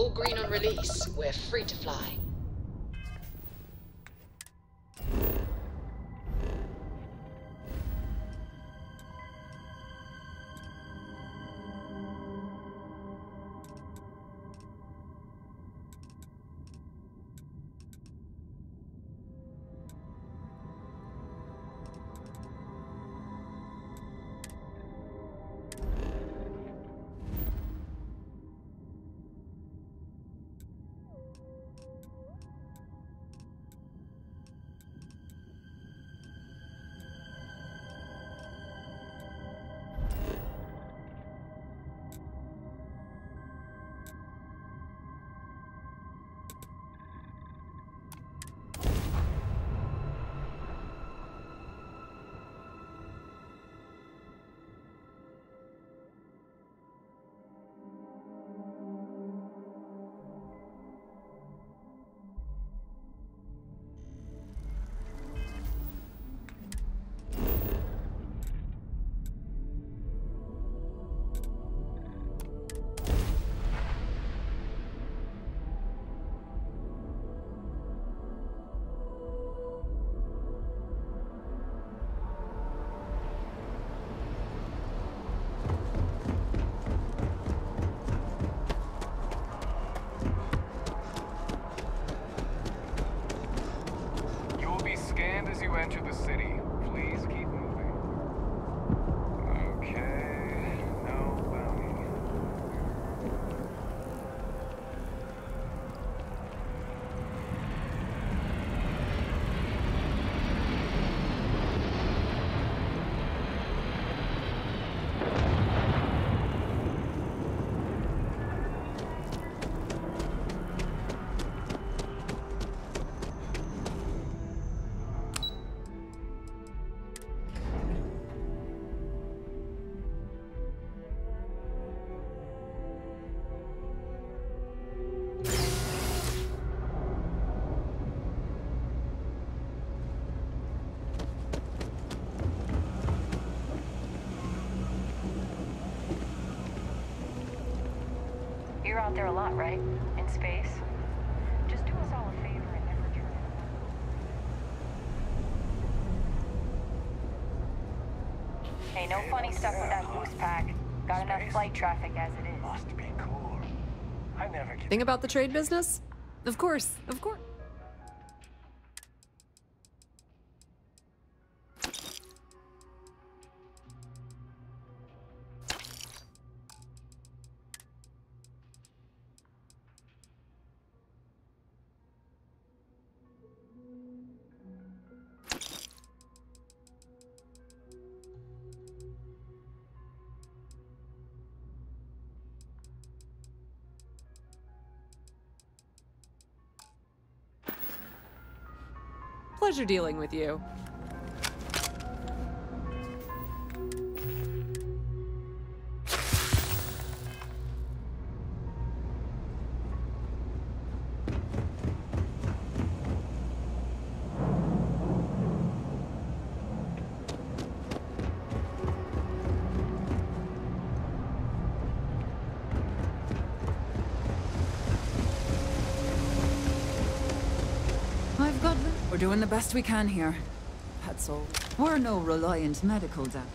All green on release. We're free to fly. Out there a lot, right? In space? Just do us all a favor and never turn it. Hey, no funny stuff with that boost pack. Got enough flight traffic as it is. Must be cool. I never get Thing about the trade business? Of course, of course. Dealing with you. The best we can here. That's all. We're no reliant medical dad.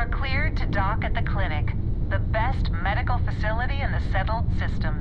Are cleared to dock at the clinic, the best medical facility in the settled systems.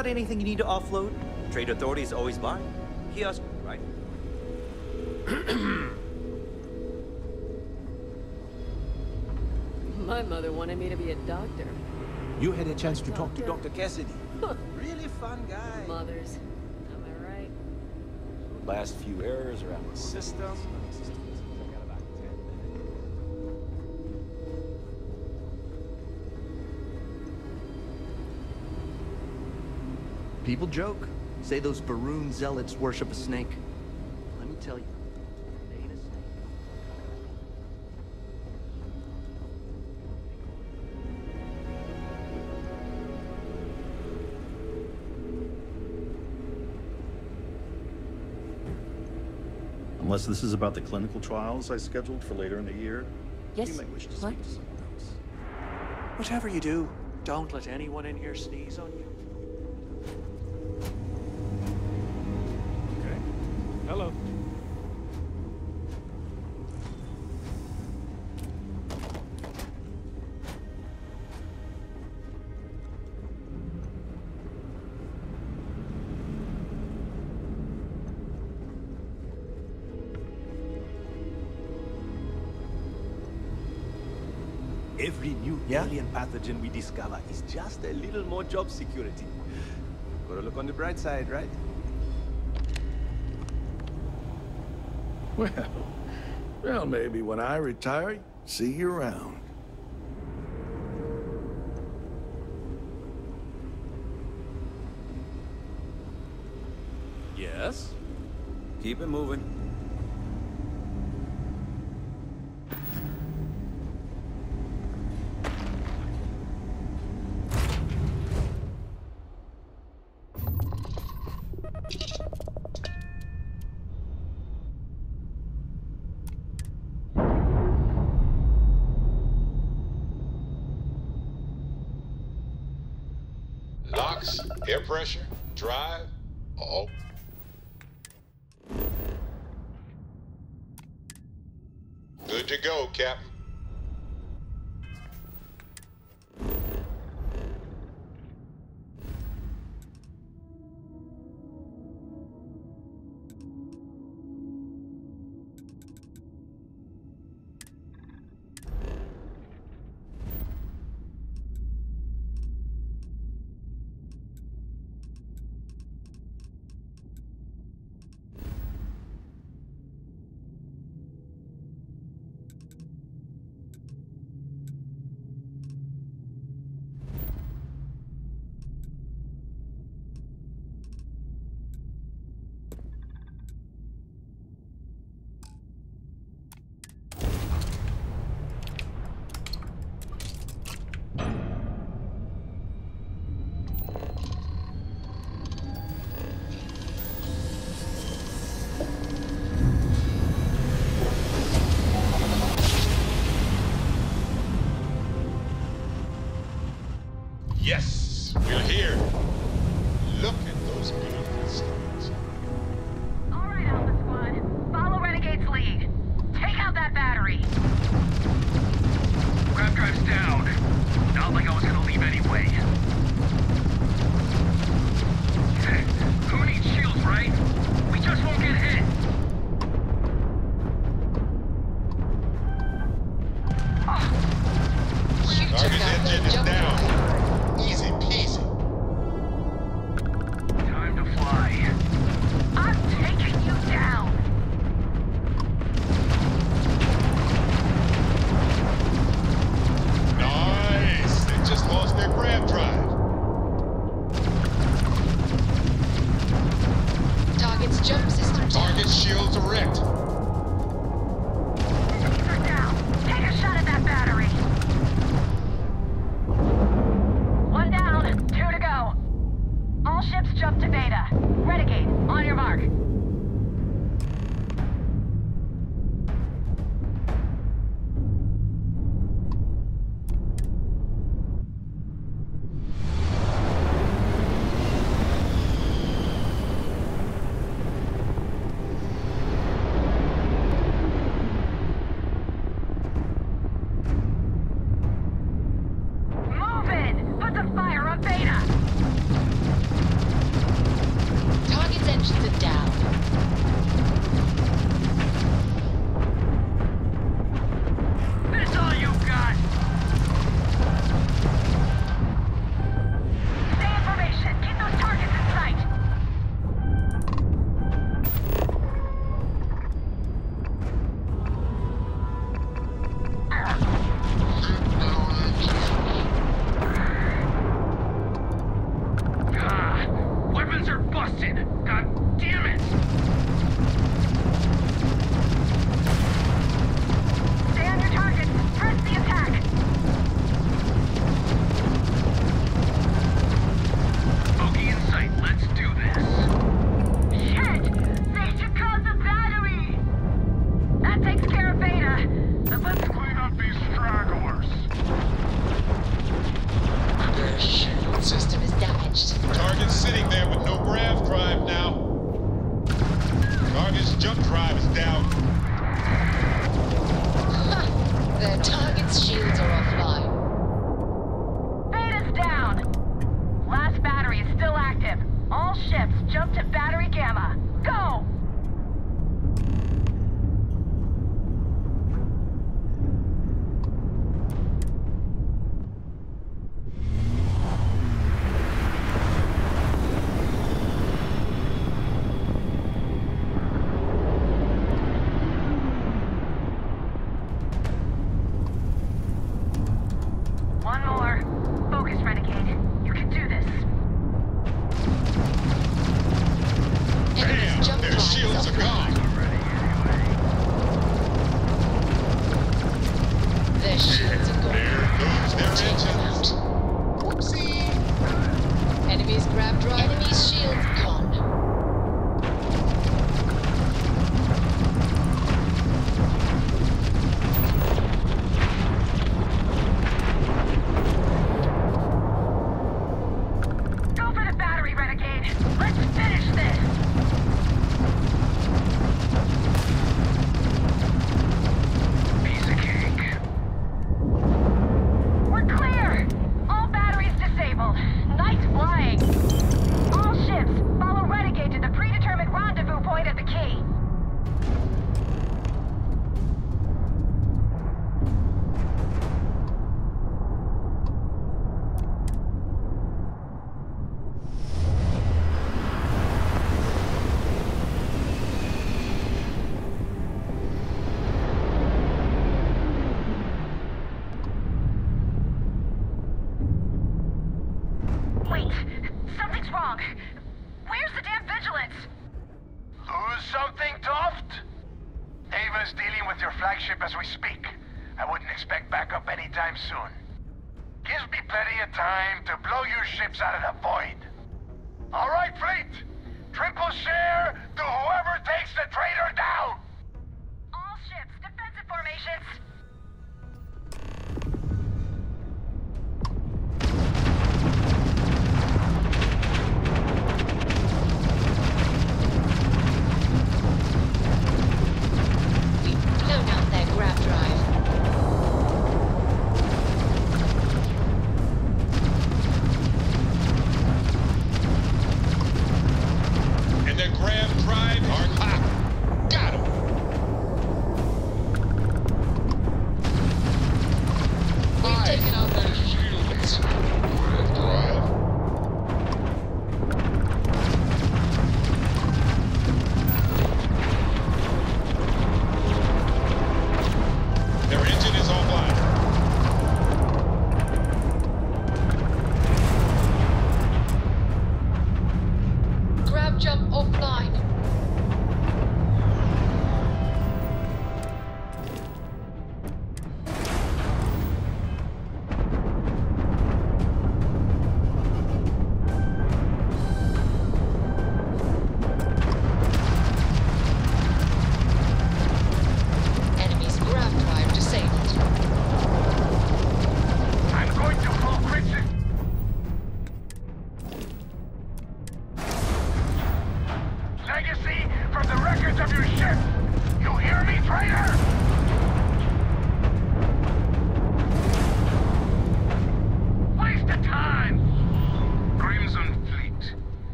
Got anything you need to offload? Trade authorities always buy. Kiosk, right? My mother wanted me to be a doctor. You had a chance to talk to Doctor. Dr. Cassidy. Really fun guy. Mothers. Am I right? Last few errors around the system. People joke. Say those Va'ruun zealots worship a snake. Let me tell you, it ain't a snake. Unless this is about the clinical trials I scheduled for later in the year, Yes. you may wish to What? speak to someone else. Whatever you do, don't let anyone in here sneeze on you. Hello. Every new Yeah? alien pathogen we discover is just a little more job security. Gotta look on the bright side, right? Well, well, maybe when I retire, see you around. Yes. Keep it moving. And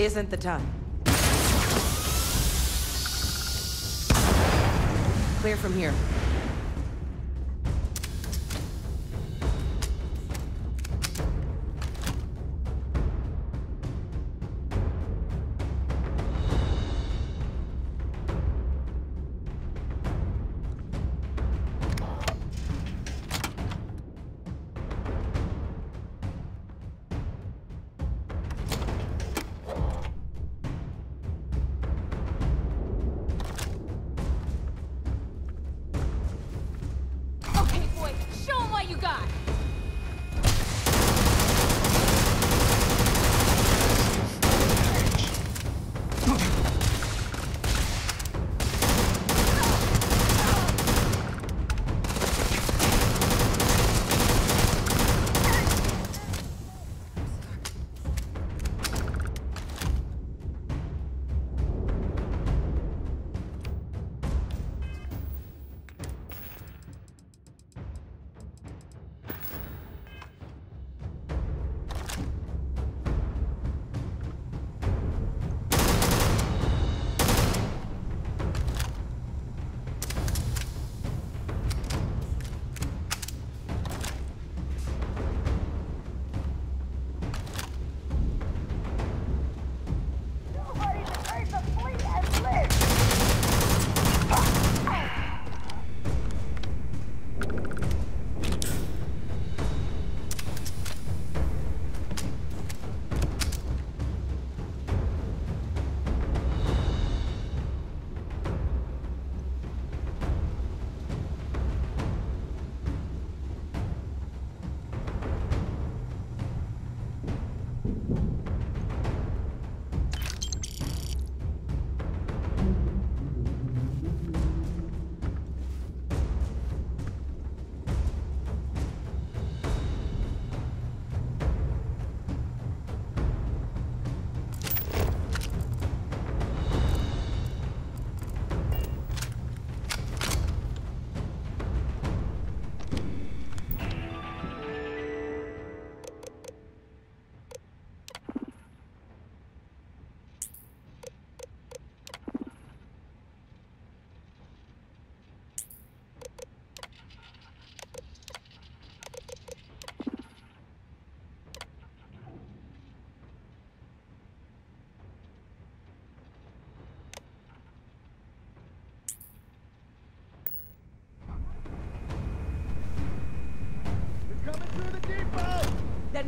isn't the time. Clear from here.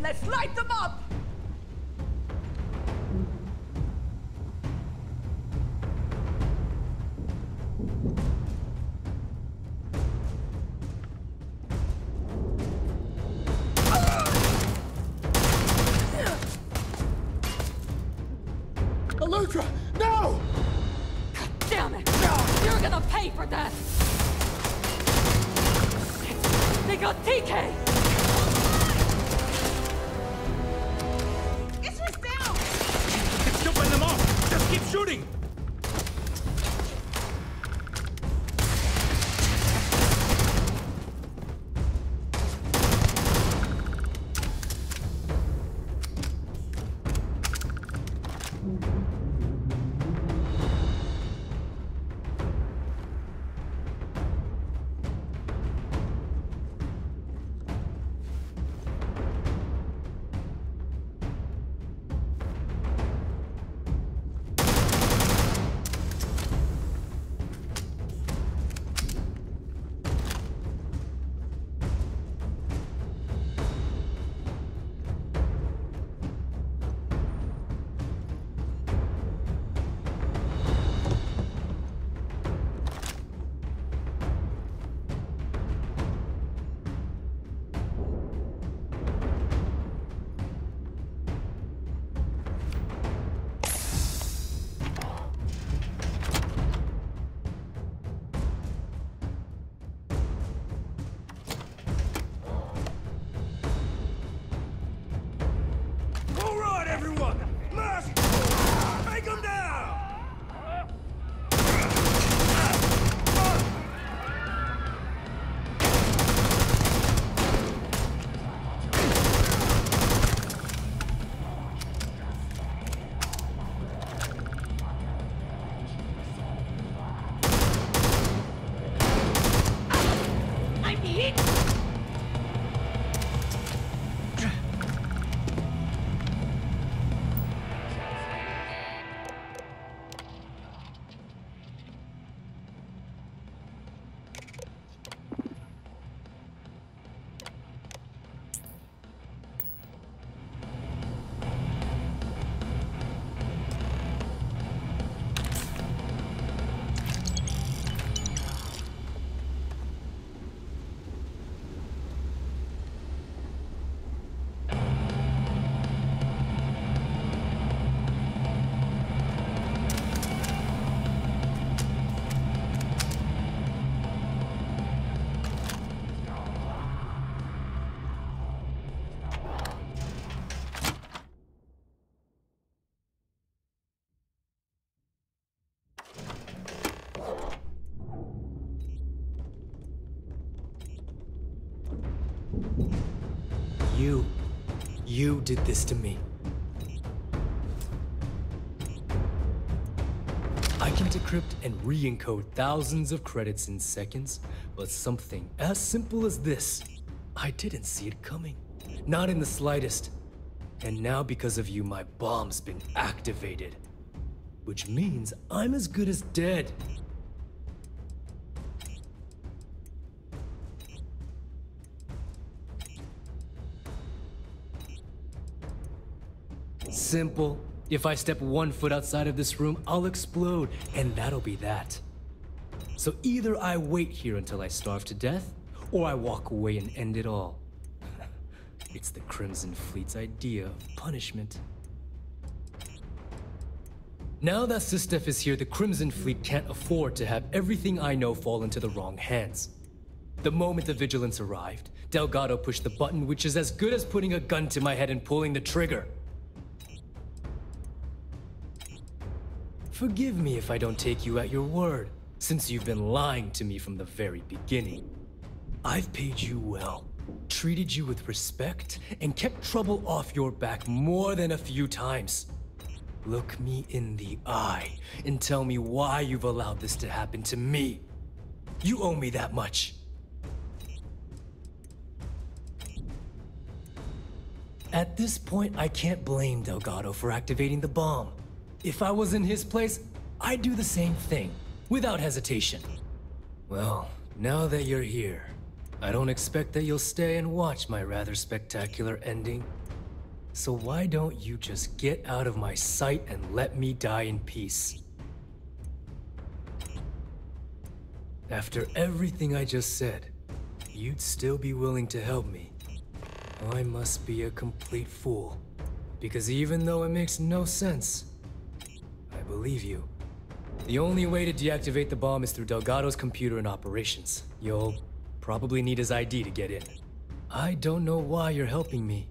Let's light them up! You did this to me. I can decrypt and re-encode thousands of credits in seconds, but something as simple as this, I didn't see it coming. Not in the slightest. And now because of you, my bomb's been activated. Which means I'm as good as dead. Simple. If I step one foot outside of this room, I'll explode, and that'll be that. So either I wait here until I starve to death, or I walk away and end it all. it's the Crimson Fleet's idea of punishment. Now that SysDef is here, the Crimson Fleet can't afford to have everything I know fall into the wrong hands. The moment the Vigilance arrived, Delgado pushed the button, which is as good as putting a gun to my head and pulling the trigger. Forgive me if I don't take you at your word, since you've been lying to me from the very beginning. I've paid you well, treated you with respect, and kept trouble off your back more than a few times. Look me in the eye and tell me why you've allowed this to happen to me. You owe me that much. At this point, I can't blame Delgado for activating the bomb. If I was in his place, I'd do the same thing, without hesitation. Well, now that you're here, I don't expect that you'll stay and watch my rather spectacular ending. So why don't you just get out of my sight and let me die in peace? After everything I just said, you'd still be willing to help me. I must be a complete fool. Because even though it makes no sense, I believe you. The only way to deactivate the bomb is through Delgado's computer and operations. You'll probably need his ID to get in. I don't know why you're helping me,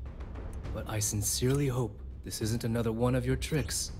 but I sincerely hope this isn't another one of your tricks.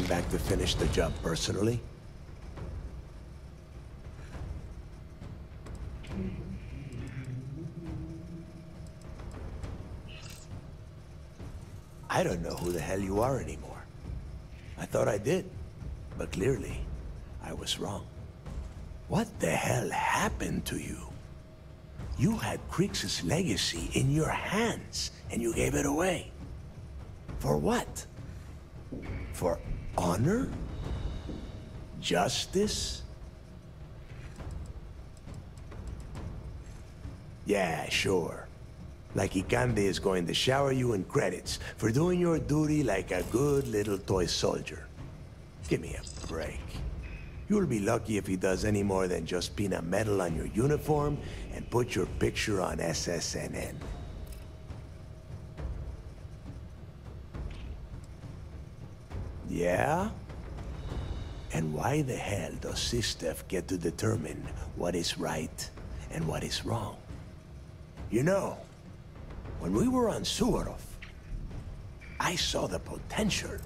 Came back to finish the job personally? I don't know who the hell you are anymore. I thought I did, but clearly, I was wrong. What the hell happened to you? You had Kryx' legacy in your hands, and you gave it away. For what? For honor? Justice? Yeah, sure. Like Ikande is going to shower you in credits for doing your duty like a good little toy soldier. Give me a break. You'll be lucky if he does any more than just pin a medal on your uniform and put your picture on SSNN. Yeah? And why the hell does SysDef get to determine what is right and what is wrong? You know, when we were on Suvorov, I saw the potential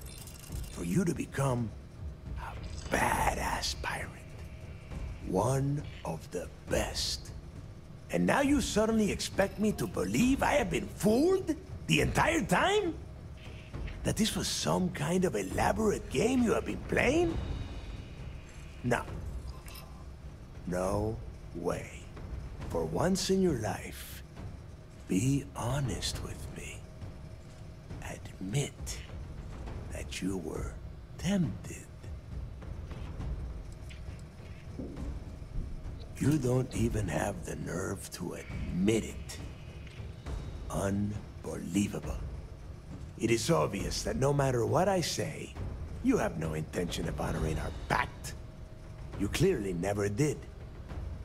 for you to become a badass pirate. One of the best. And now you suddenly expect me to believe I have been fooled the entire time? That this was some kind of elaborate game you have been playing? No. No way. For once in your life, be honest with me. Admit that you were tempted. You don't even have the nerve to admit it. Unbelievable. It is obvious that no matter what I say, you have no intention of honoring our pact. You clearly never did.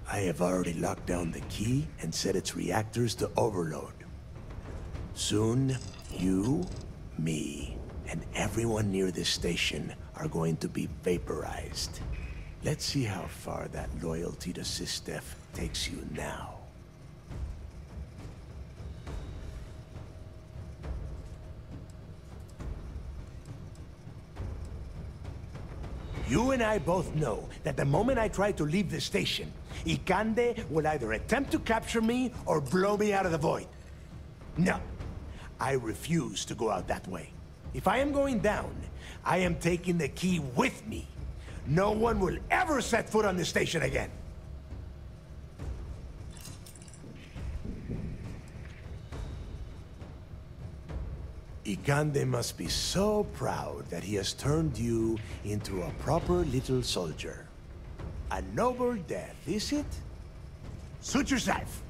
I have already locked down the key and set its reactors to overload. Soon, you, me, and everyone near this station are going to be vaporized. Let's see how far that loyalty to SysDef takes you now. You and I both know that the moment I try to leave the station, Ikande will either attempt to capture me or blow me out of the void. No, I refuse to go out that way. If I am going down, I am taking the key with me. No one will ever set foot on the station again. Ikande must be so proud that he has turned you into a proper little soldier. A noble death, is it? Suit yourself.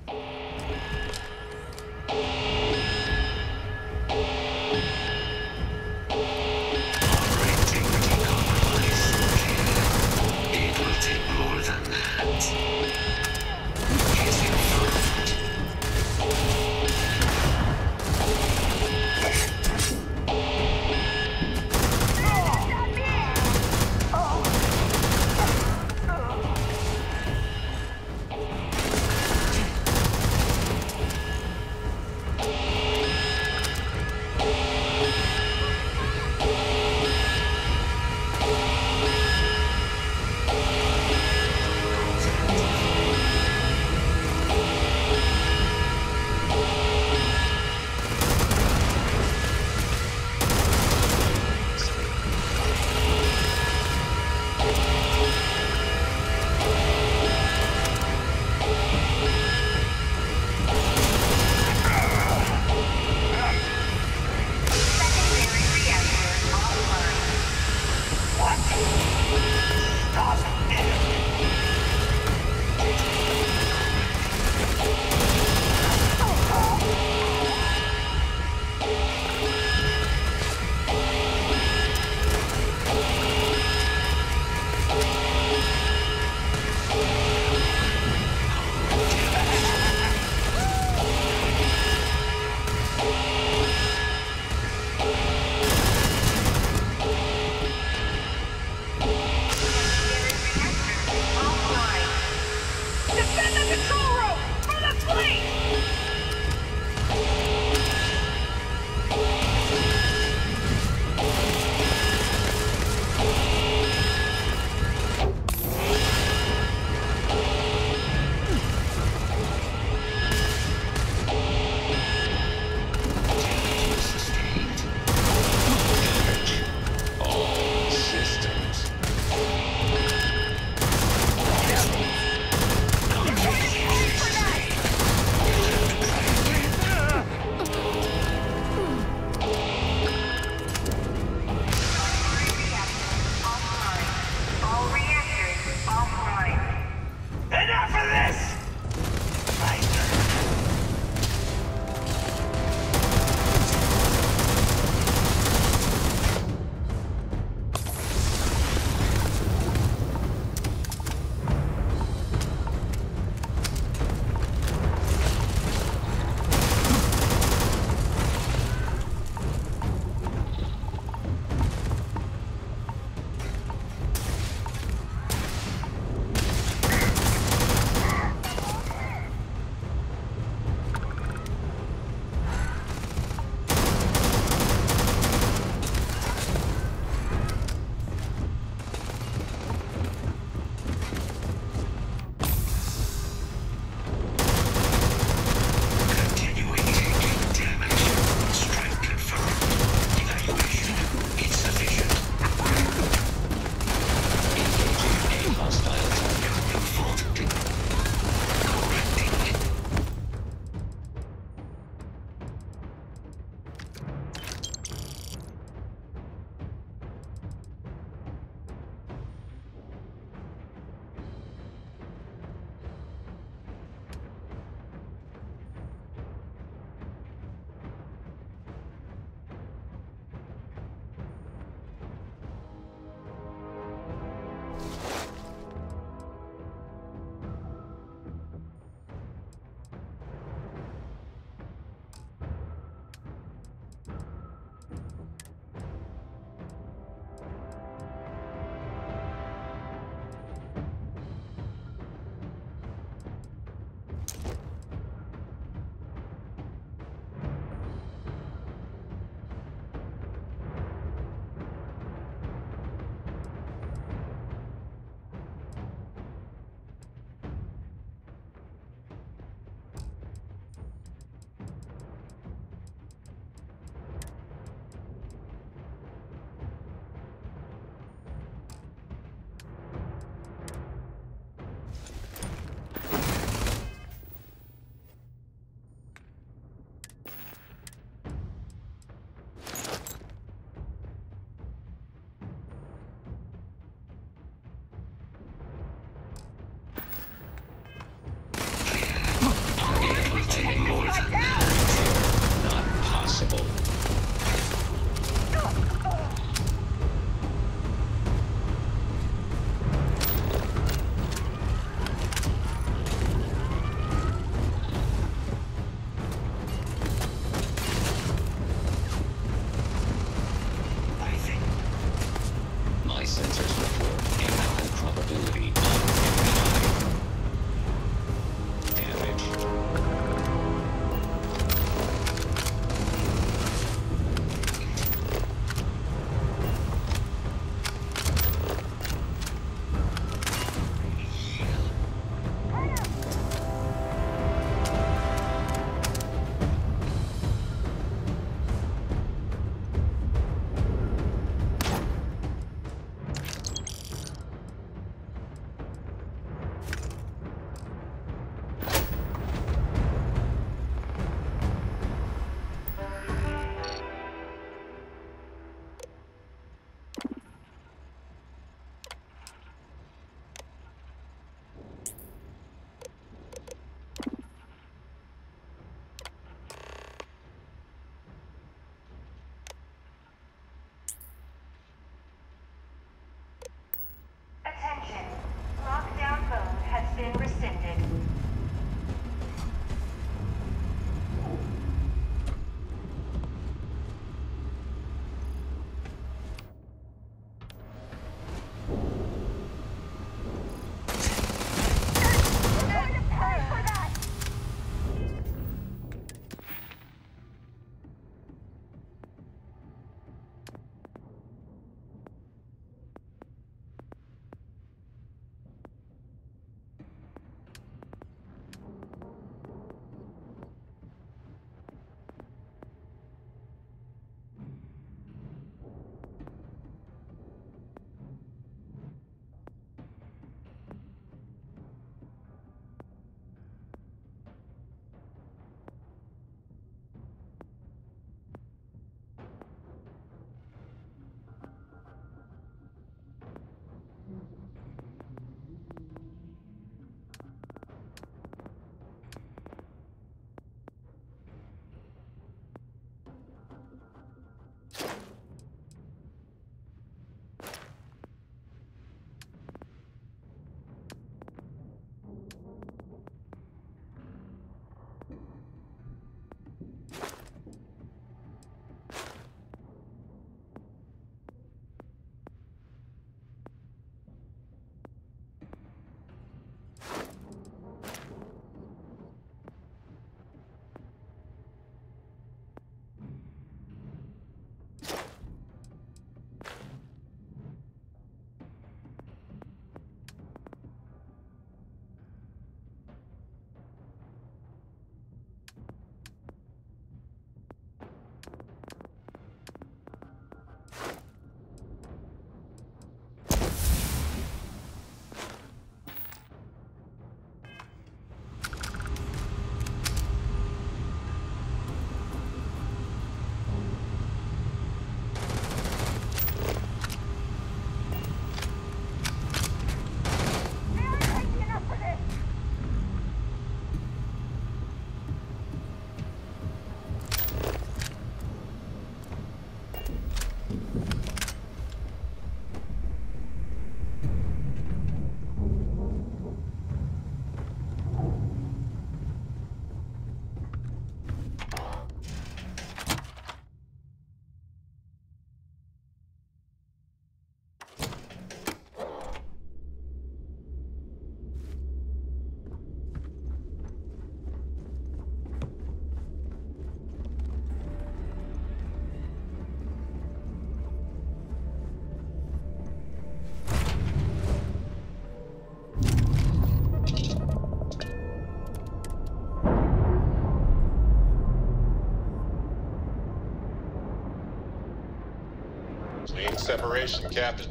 Separation, Captain.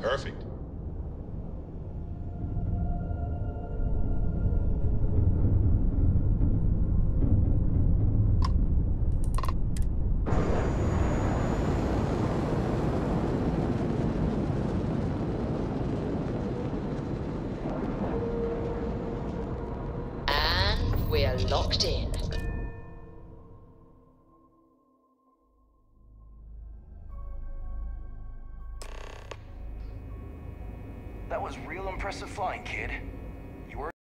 Perfect. Impressive flying, kid.